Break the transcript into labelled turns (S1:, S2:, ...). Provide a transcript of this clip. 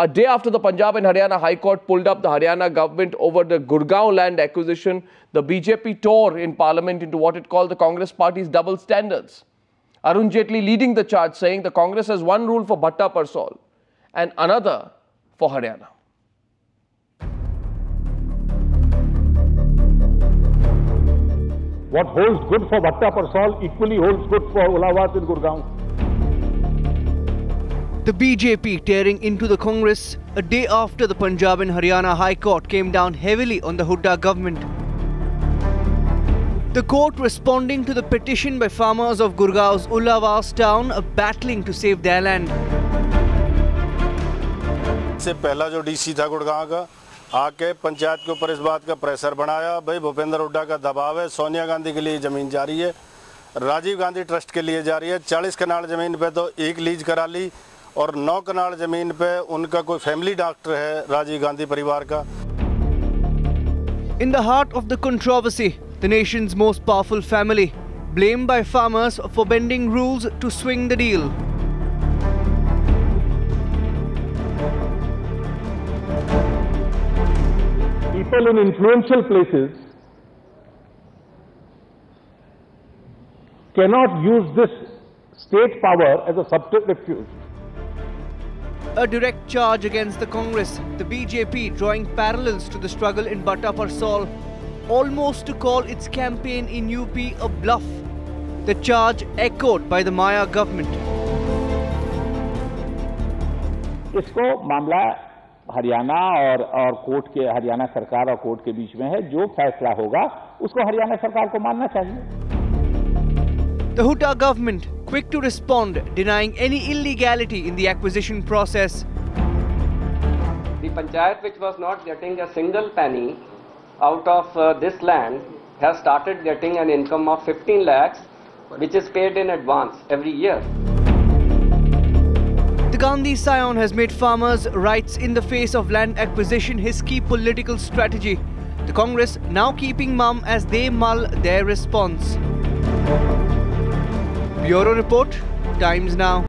S1: A day after the Punjab and Haryana High Court pulled up the Haryana government over the Gurgaon land acquisition, the BJP tore in parliament into what it called the Congress party's double standards. Arun Jaitley leading the charge saying the Congress has one rule for Bhatta Parsaul and another for Haryana.
S2: What holds good for Bhatta Parsaul equally holds good for Ulawat in Gurgaon.
S3: The BJP tearing into the Congress a day after the Punjab and Haryana High Court came down heavily on the Hooda government. The court responding to the petition by farmers of Gurgaon's Ullavas town battling to save their land.
S4: से पहला जो DC था गुड़गांव का आके पंचायत के ऊपर इस बात का प्रेशर बनाया भाई भूपेंद्र हुड्डा का दबाव है सोनिया गांधी के लिए ज़मीन जा रही है राजीव गांधी ट्रस्ट के लिए जा रही है चालीस कनाल ज़मीन पे तो एक लीज करा ली और नौ कनाल ज़मीन पे उनका कोई फैमिली डॉक्टर है राजीव गांधी परिवार का।
S3: In the heart of the controversy the nation most powerful family blame by farmers for bending rules to swing the deal
S2: people in influential places cannot use this state power as a subterfuge
S3: A direct charge against the Congress, the BJP drawing parallels to the struggle in Bhatta Parsaul, almost to call its campaign in UP a bluff. The charge echoed by the Maya government.
S5: इसको मामला हरियाणा और और court के हरियाणा सरकार और court के बीच में है जो फैसला होगा उसको हरियाणा सरकार को मानना चाहिए
S3: the Hooda government quick to respond, denying any illegality in the acquisition process.
S6: The panchayat which was not getting a single penny out of uh, this land has started getting an income of 15 lakhs which is paid in advance every year.
S3: The Gandhi scion has made farmers' rights in the face of land acquisition his key political strategy. The Congress now keeping mum as they mull their response. Bureau Report, Times Now.